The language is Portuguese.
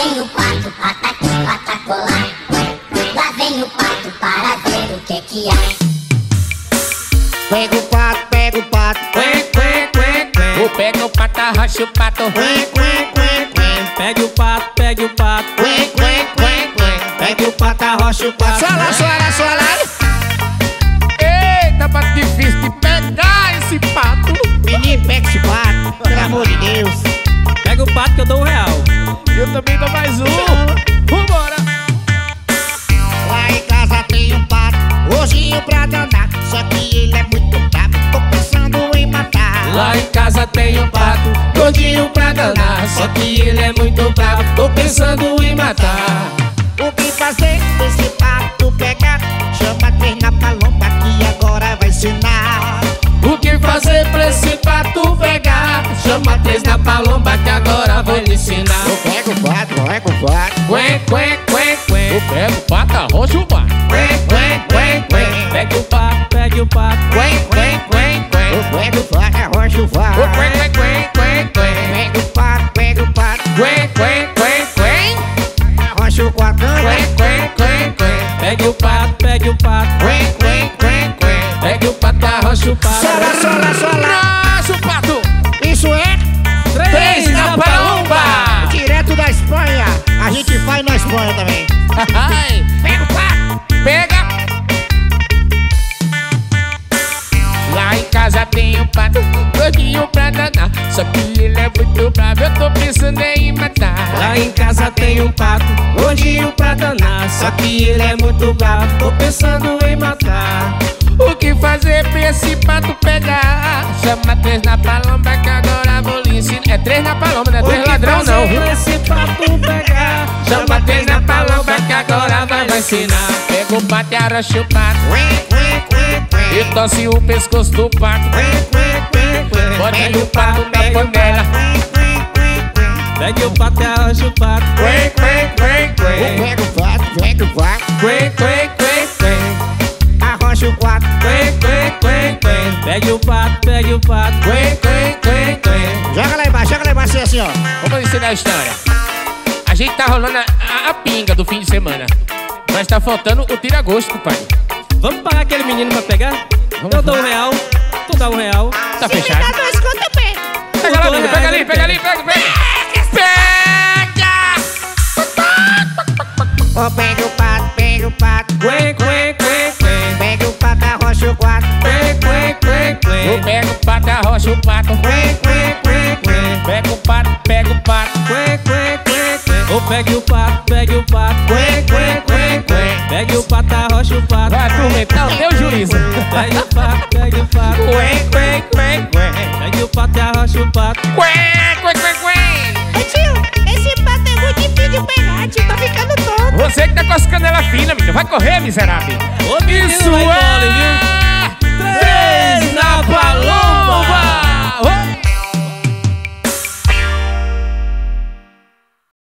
vem o pato, pataqui, patacolá. Lá vem o pato para ver o que que há. Pega o pato, pega o pato. Quen, quen, quen, quen. O pega o pato, arrocha o pato. Quen, quen, quen, quen. Pegue o pato, pegue o pato. Quen, quen, quen, quen. Pegue o pato, arrocha o pato. Sola, sola, sola. Eita, pato difícil de pegar esse pato. Menino, pega esse pato. Pelo amor de Deus. Pega o pato que eu dou um real. Eu também dou mais um. Vambora. Lá em casa tem um pato, hoje pra danar. Só que ele é muito brabo, tô pensando em matar. Lá em casa tem um pato, gordinho pra danar. Só que ele é muito bravo, tô pensando em matar. O que fazer com esse pato pegar? Chama três na palomba que agora vai ensinar. O que fazer pra esse pato pegar? Chama três na palomba que agora vou lhe ensinar. Pato. Quen, quen, quen. Eu pego pato, arrocha Espanha também. Ai, Pega o pato. Pega! Lá em casa tem um pato, gordinho pra danar Só que ele é muito bravo, eu tô pensando em matar Lá em casa tem um pato, gordinho pra danar Só que ele é muito bravo, tô pensando em matar O que fazer pra esse pato pegar? Chama três na palomba que agora vou lhe ensinar É três na palomba, não é três ladrão não viu? esse pato pegar? Ensinar. Pega o pato e arrocha o pato. E torce o pescoço do pato. Bota o pato na panela. Pegue o pato e arrocha o pato. Pego o pato, pego o pato. Arrocha o quen Pegue o pato, pegue o pato Joga lá embaixo, joga lá embaixo assim, ó. Vamos ensinar a história. A gente tá rolando a, a- a pinga do fim de semana Mas tá faltando o tira-gosto, pai Vamos pagar aquele menino pra pegar? eu dou um real, tu dá um real. Tá fechado? dois conto, eu pego. Pega lá, amigo, pega ali, pega ali, pega, pega Pega! Ó, pega o pato, pega o pato. Quen, quen, quen, quen Pega o pato, arrocha o quatro. Quen, quen, quen, quen Eu pego o pato, arrocha o pato Quen, quen, quen, quen. Pega o pato, pega o pato Quen, quen, quen, quen Ou pegue o pato, pegue o pato. Pegue o pato, arrocha o pato. Vai atormentar o teu juízo Pegue o pato, pegue o pato. Quen, quen, quen, quen Pegue o pato e arrocha o pato. Quen, quen, quen, quen Ô tio, esse pato é muito difícil de pegar, tio. Tá ficando todo. Você que tá com as canelas finas, menino Vai correr, miserável Ô menino, Isso vai é mole, viu?